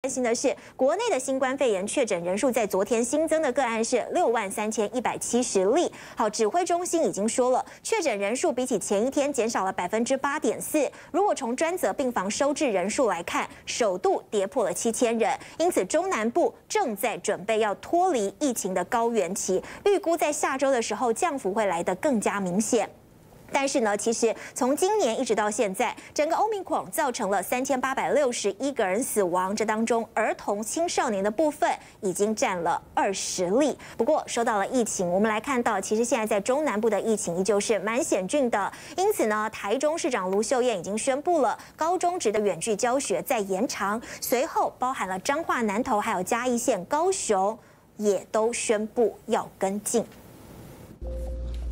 担心的是，国内的新冠肺炎确诊人数在昨天新增的个案是六万三千一百七十例。好，指挥中心已经说了，确诊人数比起前一天减少了百分之八点四。如果从专责病房收治人数来看，首度跌破了七千人，因此中南部正在准备要脱离疫情的高原期，预估在下周的时候降幅会来得更加明显。但是呢，其实从今年一直到现在，整个欧米狂造成了三千八百六十一个人死亡，这当中儿童青少年的部分已经占了二十例。不过说到了疫情，我们来看到，其实现在在中南部的疫情依旧是蛮险峻的。因此呢，台中市长卢秀燕已经宣布了高中职的远距教学再延长，随后包含了彰化、南投还有嘉义县、高雄也都宣布要跟进。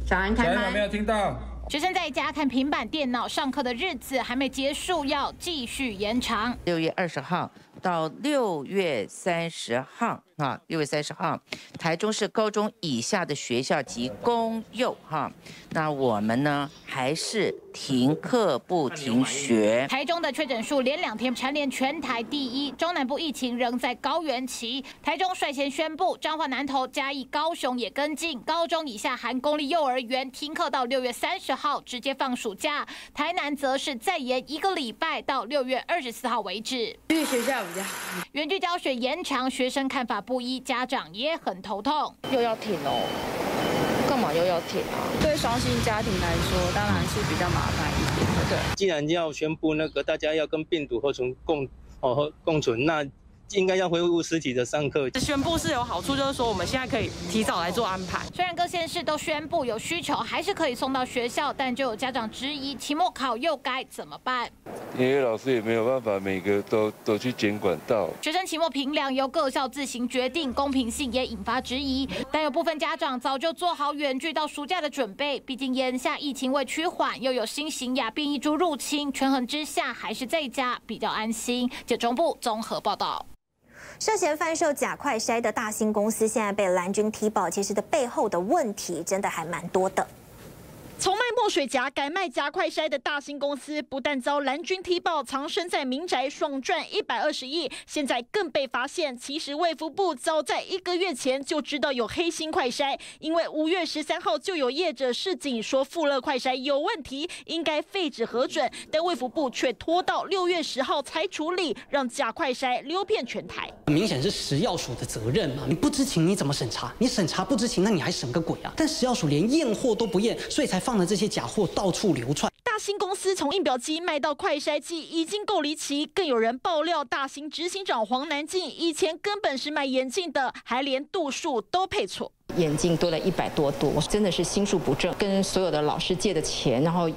早安，开有没有听到？学生在家看平板电脑上课的日子还没结束，要继续延长。六月二十号到六月三十号啊，六月三十号，台中市高中以下的学校及公幼哈，那我们呢还是。停课不停学。台中的确诊数连两天蝉联全台第一，中南部疫情仍在高原期。台中率先宣布，彰化、南投、嘉义、高雄也跟进，高中以下含公立幼儿园停课到六月三十号，直接放暑假。台南则是再延一个礼拜，到六月二十四号为止。去学校比较远距教学延长，学生看法不一，家长也很头痛。又要停哦。干嘛又要停啊？对双薪家庭来说，当然是比较麻烦一点。对，既然要宣布那个大家要跟病毒和存共哦共存，那。应该要恢复实体的上课。宣布是有好处，就是说我们现在可以提早来做安排。虽然各县市都宣布有需求还是可以送到学校，但就有家长质疑期末考又该怎么办？因为老师也没有办法每个都都去监管到。学生期末评量由各校自行决定，公平性也引发质疑。但有部分家长早就做好远距到暑假的准备，毕竟眼下疫情未趋缓，又有新型亚变异株入侵，权衡之下还是在家比较安心。记中部综合报道。涉嫌贩售假快筛的大兴公司，现在被蓝军踢爆，其实的背后的问题真的还蛮多的。从卖墨水夹改卖夹快筛的大兴公司，不但遭蓝军踢爆藏身在民宅爽赚一百二十亿，现在更被发现，其实卫福部早在一个月前就知道有黑心快筛，因为五月十三号就有业者示警说富乐快筛有问题，应该废止核准，但卫福部却拖到六月十号才处理，让假快筛溜遍全台。明显是食药署的责任嘛，你不知情你怎么审查？你审查不知情，那你还审个鬼啊？但食药署连验货都不验，所以才。放的这些假货到处流窜，大兴公司从印表机卖到快筛机已经够离奇，更有人爆料，大兴执行长黄南进以前根本是卖眼镜的，还连度数都配错，眼镜多了一百多度，真的是心术不正，跟所有的老师借的钱，然后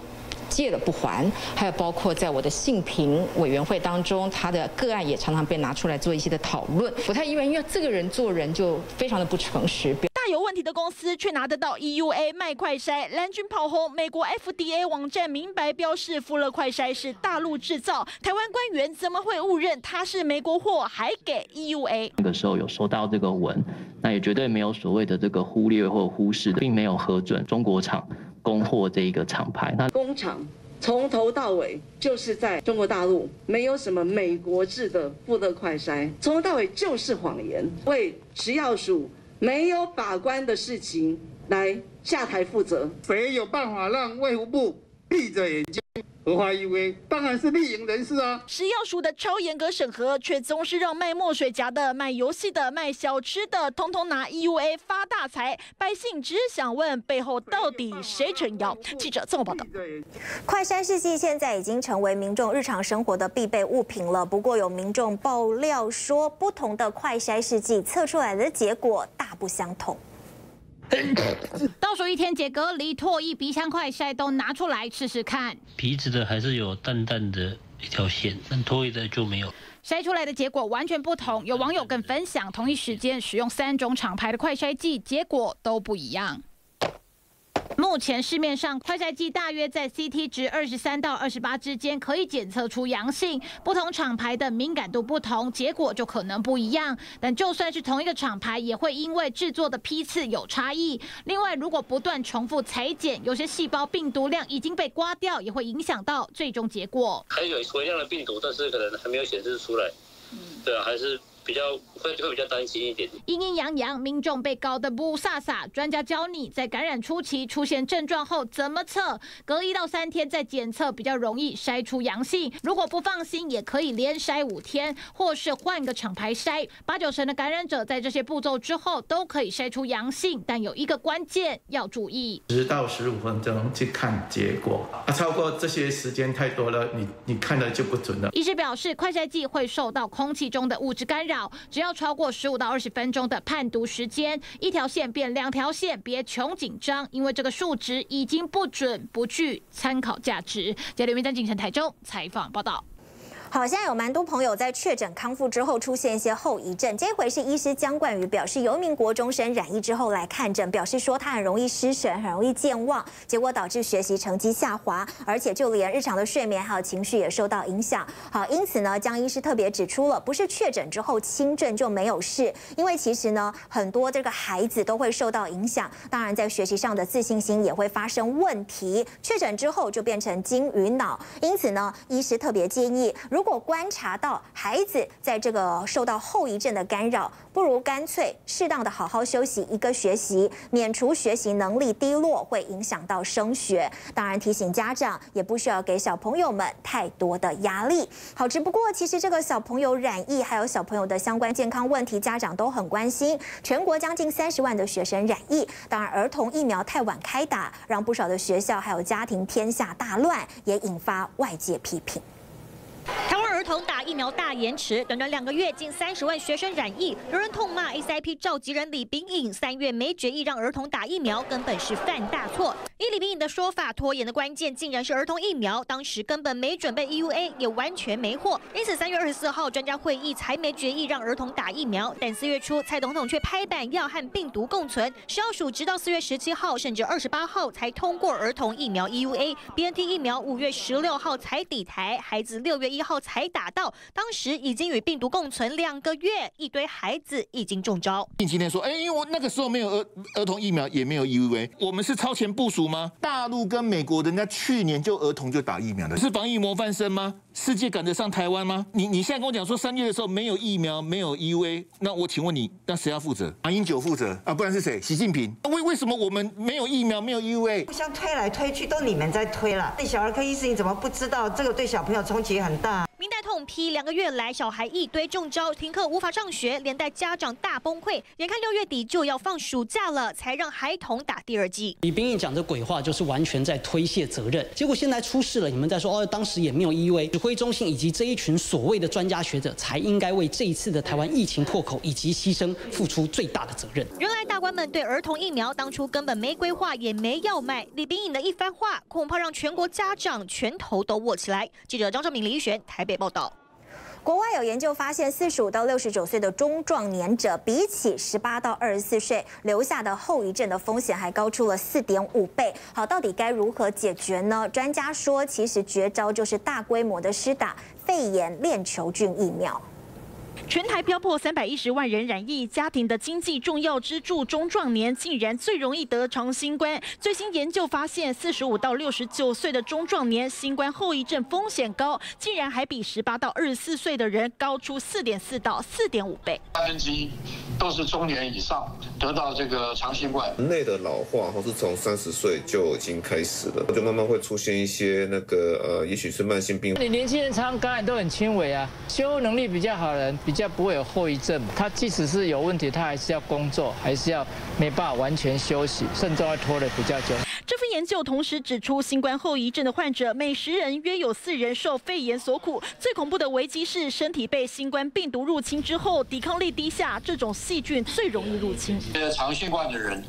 借了不还，还有包括在我的性评委员会当中，他的个案也常常被拿出来做一些的讨论，不太意外，因为这个人做人就非常的不诚实。有问题的公司却拿得到 EUA 卖快筛，蓝军跑红，美国 FDA 网站明白标示富勒快筛是大陆制造，台湾官员怎么会误认它是美国货，还给 EUA？那个时候有收到这个文，那也绝对没有所谓的这个忽略或忽视的，并没有核准中国厂供货这一个厂牌。那工厂从头到尾就是在中国大陆，没有什么美国制的富勒快筛，从头到尾就是谎言，为食药署。没有把关的事情来下台负责，谁有办法让卫福部闭着眼睛？何怀以为当然是利营人士啊！食药署的超严格审核，却总是让卖墨水夹的、卖游戏的、卖小吃的，通通拿 EUA 发大财。百姓只想问，背后到底谁撑腰？记者综合报道。快筛试剂现在已经成为民众日常生活的必备物品了。不过有民众爆料说，不同的快筛试剂测出来的结果大不相同。倒数一天解隔离，唾液、鼻腔快筛都拿出来试试看。鼻子的还是有淡淡的一条线，但唾液的就没有。筛出来的结果完全不同。有网友更分享，同一时间使用三种厂牌的快筛剂，结果都不一样。目前市面上快筛剂大约在 CT 值二十三到二十八之间，可以检测出阳性。不同厂牌的敏感度不同，结果就可能不一样。但就算是同一个厂牌，也会因为制作的批次有差异。另外，如果不断重复裁剪，有些细胞病毒量已经被刮掉，也会影响到最终结果。还有微量的病毒，但是可能还没有显示出来。对啊，还是。比较会会比较担心一点。阴阴阳阳，民众被搞得不飒飒。专家教你在感染初期出现症状后怎么测，隔一到三天再检测比较容易筛出阳性。如果不放心，也可以连筛五天，或是换个厂牌筛。八九成的感染者在这些步骤之后都可以筛出阳性，但有一个关键要注意：十到十五分钟去看结果，啊，超过这些时间太多了，你你看了就不准了。医师表示，快筛剂会受到空气中的物质干扰。只要超过十五到二十分钟的判读时间，一条线变两条线，别穷紧张，因为这个数值已经不准，不具参考价值。接刘明在进行台中采访报道。好，现在有蛮多朋友在确诊康复之后出现一些后遗症。这回是医师江冠宇表示，有一名国中生染疫之后来看诊，表示说他很容易失神，很容易健忘，结果导致学习成绩下滑，而且就连日常的睡眠还有情绪也受到影响。好，因此呢，江医师特别指出了，不是确诊之后轻症就没有事，因为其实呢，很多这个孩子都会受到影响，当然在学习上的自信心也会发生问题。确诊之后就变成金鱼脑，因此呢，医师特别建议，如果观察到孩子在这个受到后遗症的干扰，不如干脆适当的好好休息一个学习，免除学习能力低落会影响到升学。当然提醒家长也不需要给小朋友们太多的压力。好，只不过其实这个小朋友染疫，还有小朋友的相关健康问题，家长都很关心。全国将近三十万的学生染疫，当然儿童疫苗太晚开打，让不少的学校还有家庭天下大乱，也引发外界批评。童打疫苗大延迟，短短两个月，近三十万学生染疫，有人痛骂 ACIP 召集人李炳颖三月没决议让儿童打疫苗，根本是犯大错。以李炳颖的说法，拖延的关键竟然是儿童疫苗，当时根本没准备 EUA，也完全没货，因此三月二十四号专家会议才没决议让儿童打疫苗。但四月初，蔡总统却拍板要和病毒共存，食药署直到四月十七号甚至二十八号才通过儿童疫苗 EUA，BNT 疫苗五月十六号才抵台，孩子六月一。号才打到，当时已经与病毒共存两个月，一堆孩子已经中招。你今天说，哎，因为我那个时候没有儿儿童疫苗，也没有 EUA，我们是超前部署吗？大陆跟美国人家去年就儿童就打疫苗的，是防疫模范生吗？世界赶得上台湾吗？你你现在跟我讲说三月的时候没有疫苗，没有 EUV，那我请问你，那谁要负责？马英九负责啊，不然是谁？习近平？为为什么我们没有疫苗，没有 EUV？互相推来推去，都你们在推了。那小儿科医师你怎么不知道？这个对小朋友冲击很大。痛批两个月来小孩一堆中招，停课无法上学，连带家长大崩溃。眼看六月底就要放暑假了，才让孩童打第二剂。李冰颖讲的鬼话，就是完全在推卸责任。结果现在出事了，你们在说哦，当时也没有 EUV。指挥中心以及这一群所谓的专家学者，才应该为这一次的台湾疫情破口以及牺牲付出最大的责任。原来大官们对儿童疫苗当初根本没规划，也没要卖。李冰颖的一番话，恐怕让全国家长拳头都握起来。记者张正明、李一璇台。北报道，国外有研究发现，四十五到六十九岁的中壮年者，比起十八到二十四岁留下的后遗症的风险还高出了四点五倍。好，到底该如何解决呢？专家说，其实绝招就是大规模的施打肺炎链球菌疫苗。全台飙破三百一十万人染疫，家庭的经济重要支柱中壮年竟然最容易得长新冠。最新研究发现，四十五到六十九岁的中壮年新冠后遗症风险高，竟然还比十八到二十四岁的人高出四点四到四点五倍。三分之一都是中年以上得到这个长新冠。人类的老化或是从三十岁就已经开始了，就慢慢会出现一些那个呃，也许是慢性病。你年轻人常常感染都很轻微啊，修复能力比较好的人比。较不会有后遗症，他即使是有问题，他还是要工作，还是要没办法完全休息，甚至会拖得比较久。这份研究同时指出，新冠后遗症的患者每十人约有四人受肺炎所苦。最恐怖的危机是，身体被新冠病毒入侵之后，抵抗力低下，这种细菌最容易入侵。呃长新冠的人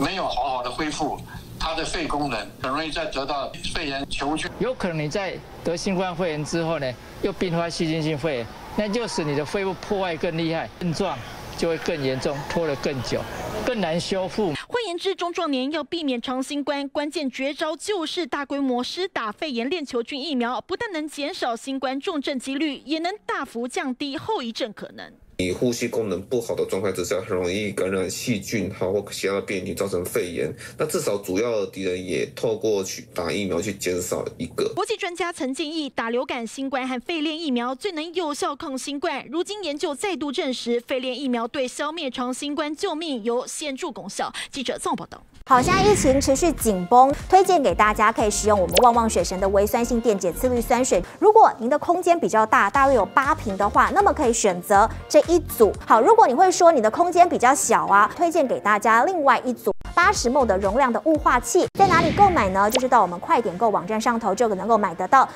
没有好好的恢复他的肺功能，很容易再得到肺炎球菌。有可能你在得新冠肺炎之后呢，又并发细菌性肺炎。那就使你的肺部破坏更厉害，症状就会更严重，拖得更久，更难修复。换言之，中壮年要避免长新冠，关键绝招就是大规模施打肺炎链球菌疫苗，不但能减少新冠重症几率，也能大幅降低后遗症可能。你呼吸功能不好的状态之下，很容易感染细菌，好或其他的病菌造成肺炎。那至少主要的敌人也透过去打疫苗去减少一个。国际专家曾建议打流感、新冠和肺炎疫苗最能有效抗新冠，如今研究再度证实，肺炎疫苗对消灭长新冠救命有显著功效。记者综报道。好，现在疫情持续紧绷，推荐给大家可以使用我们旺旺水神的微酸性电解次氯酸水。如果您的空间比较大，大约有八瓶的话，那么可以选择这一组。好，如果你会说你的空间比较小啊，推荐给大家另外一组八十 ml 的容量的雾化器。在哪里购买呢？就是到我们快点购网站上头就能够买得到。